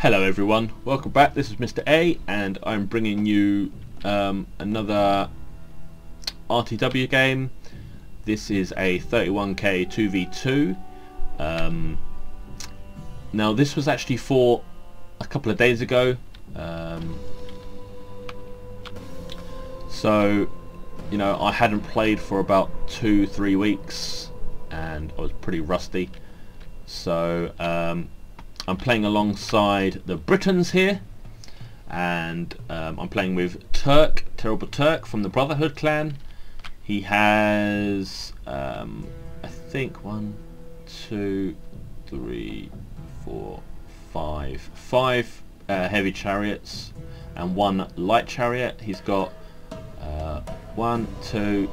Hello everyone, welcome back. This is Mr. A and I'm bringing you um, another RTW game. This is a 31k 2v2. Um, now this was actually for a couple of days ago. Um, so, you know, I hadn't played for about two, three weeks and I was pretty rusty. So, um, I'm playing alongside the Britons here and um, I'm playing with Turk, Terrible Turk from the Brotherhood clan. He has, um, I think, one, two, three, four, five, five uh, heavy chariots and one light chariot. He's got uh, one, two,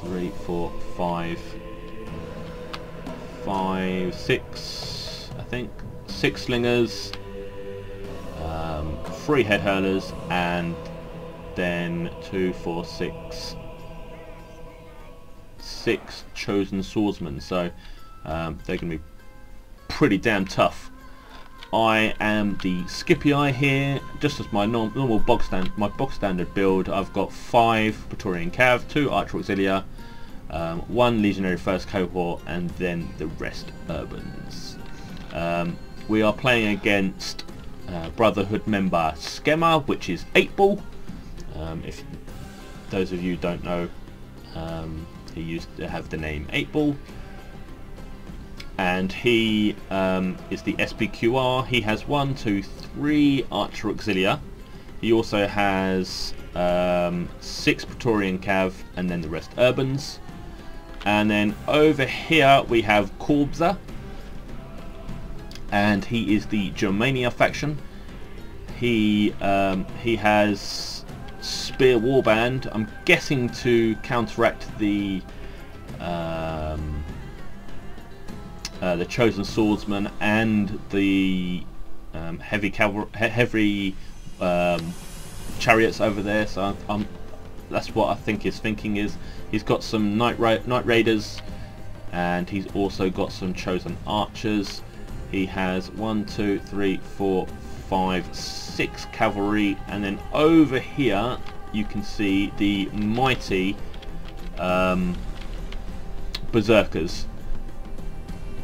three, four, five, five, six, think. Six slingers, um, three head hurlers, and then two, four, six, six chosen swordsmen. So um, they're going to be pretty damn tough. I am the Scipii here, just as my norm normal bog stand my bog standard build. I've got five Praetorian Cav, two Archer Auxilia, um, one Legionary First Cohort, and then the rest Urbans. Um, we are playing against uh, Brotherhood member Skema, which is 8 ball. Um, if those of you don't know, um, he used to have the name 8 ball. And he um, is the SPQR. He has one, two, three Archer Auxilia. He also has um, six Praetorian Cav and then the rest Urbans. And then over here we have Korbza, and he is the Germania faction. He um, he has spear warband. I'm guessing to counteract the um, uh, the chosen swordsman and the um, heavy cavalry, heavy um, chariots over there. So I'm, I'm, that's what I think his thinking is. He's got some night, ra night raiders, and he's also got some chosen archers he has one, two, three, four, five, six cavalry, and then over here you can see the mighty um, berserkers.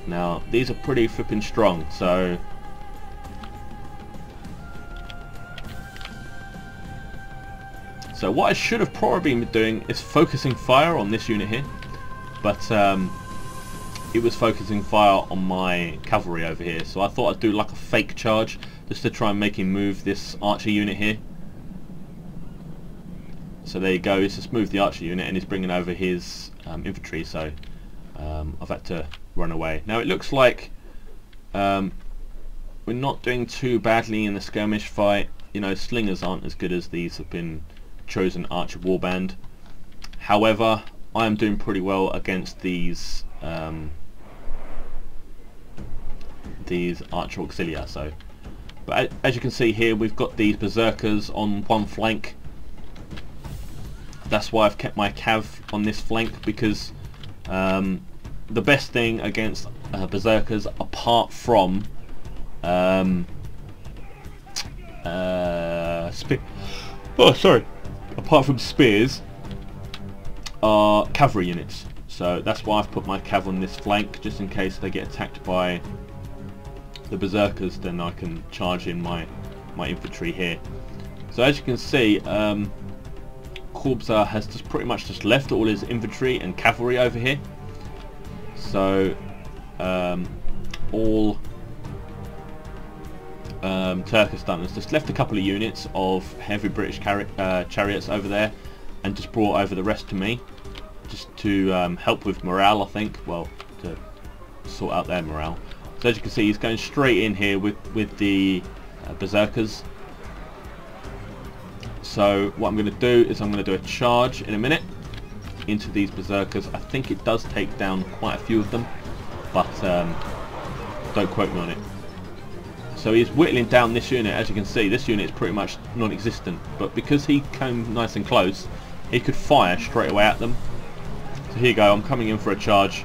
Now these are pretty flipping strong, so. So what I should have probably been doing is focusing fire on this unit here, but um, it was focusing fire on my cavalry over here. So I thought I'd do like a fake charge just to try and make him move this archer unit here. So there you go, he's just moved the archer unit and he's bringing over his um, infantry, so um, I've had to run away. Now it looks like um, we're not doing too badly in the skirmish fight. You know, slingers aren't as good as these have been chosen archer warband. However, I am doing pretty well against these um, these Archer Auxilia. So, but as you can see here, we've got these Berserkers on one flank. That's why I've kept my Cav on this flank because um, the best thing against uh, Berserkers, apart from um, uh, oh sorry, apart from spears, are cavalry units. So that's why I've put my cav on this flank, just in case they get attacked by the berserkers, then I can charge in my, my infantry here. So as you can see, um, has just pretty much just left all his infantry and cavalry over here. So um, all um, Turkestan has just left a couple of units of heavy British uh, chariots over there and just brought over the rest to me just to um, help with morale I think well to sort out their morale so as you can see he's going straight in here with with the uh, berserkers. So what I'm going to do is I'm going to do a charge in a minute into these berserkers. I think it does take down quite a few of them but um, don't quote me on it. So he's whittling down this unit. As you can see this unit is pretty much non-existent but because he came nice and close he could fire straight away at them. So here you go, I'm coming in for a charge.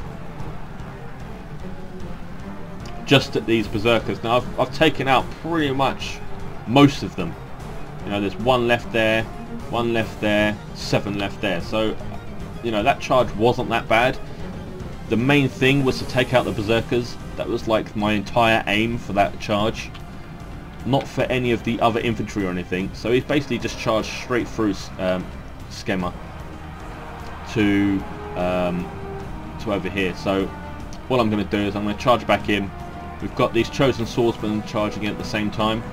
Just at these berserkers. Now I've, I've taken out pretty much most of them. You know, there's one left there, one left there, seven left there. So, you know, that charge wasn't that bad. The main thing was to take out the berserkers. That was like my entire aim for that charge. Not for any of the other infantry or anything. So he's basically just charged straight through um, Skemmer to um, to over here. So what I'm going to do is I'm going to charge back in. We've got these chosen swordsmen charging at the same time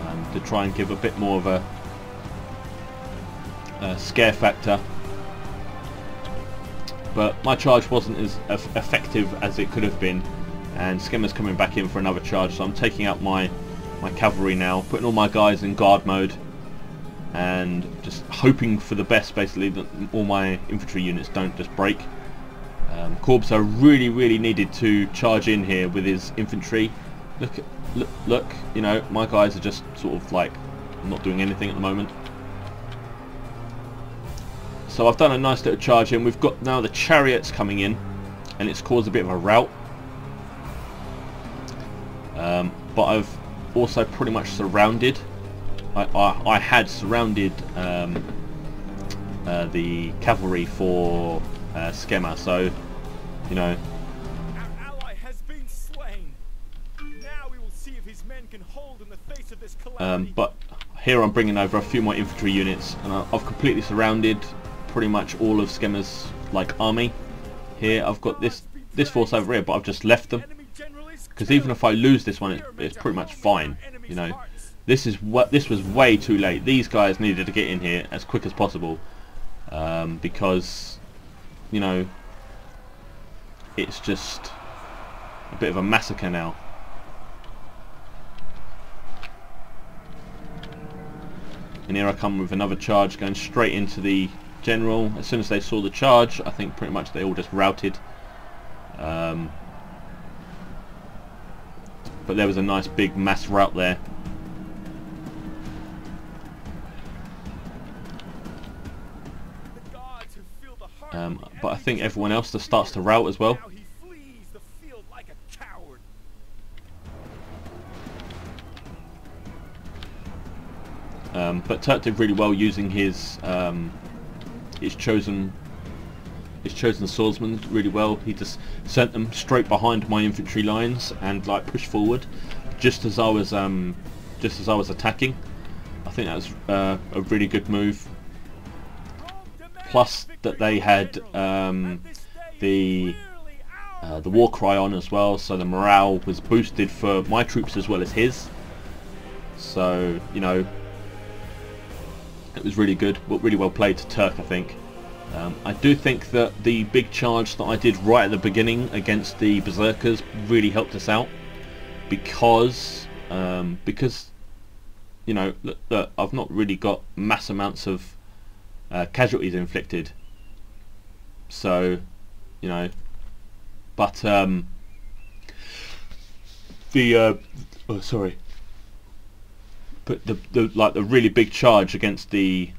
um, to try and give a bit more of a, a scare factor. But my charge wasn't as effective as it could have been and Skimmer's coming back in for another charge so I'm taking out my my cavalry now, putting all my guys in guard mode and just hoping for the best basically that all my infantry units don't just break. Um, Corpso really really needed to charge in here with his infantry. Look, look, look, you know, my guys are just sort of like not doing anything at the moment. So I've done a nice little charge in. We've got now the chariots coming in and it's caused a bit of a rout. Um, but I've also pretty much surrounded I, I, I had surrounded um, uh, the cavalry for uh, Skemmer, so you know. Our ally has been slain. Now we will see if his men can hold in the face of this calamity. Um, but here I'm bringing over a few more infantry units, and I've completely surrounded pretty much all of Skemmer's like army. Here I've got this this force over here, but I've just left them because even if I lose this one, it, it's pretty much fine. You know. This is what this was way too late. These guys needed to get in here as quick as possible um, because you know it's just a bit of a massacre now. And here I come with another charge going straight into the general. As soon as they saw the charge, I think pretty much they all just routed. Um, but there was a nice big mass rout there. Um, but I think everyone else just starts to rout as well. Um, but Turk did really well using his um, his chosen his chosen swordsman really well. He just sent them straight behind my infantry lines and like pushed forward, just as I was um, just as I was attacking. I think that was uh, a really good move plus that they had um, the uh, the war cry on as well, so the morale was boosted for my troops as well as his. So you know, it was really good, but really well played to Turk, I think. Um, I do think that the big charge that I did right at the beginning against the Berserkers really helped us out because um, because you know look, I've not really got mass amounts of uh, casualties inflicted. So, you know, but um, the uh, oh sorry, but the the like the really big charge against the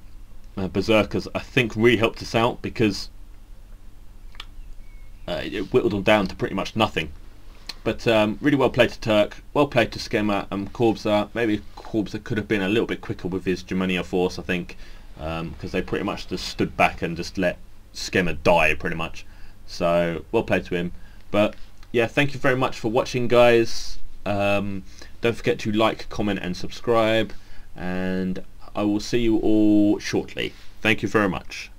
uh, berserkers, I think really helped us out because uh, it whittled them down to pretty much nothing. But um, really well played to Turk, well played to Skema and Korbza. Maybe Korbza could have been a little bit quicker with his Germania force, I think because um, they pretty much just stood back and just let Skimmer die pretty much. So well played to him. But yeah, thank you very much for watching guys. Um, don't forget to like, comment and subscribe and I will see you all shortly. Thank you very much.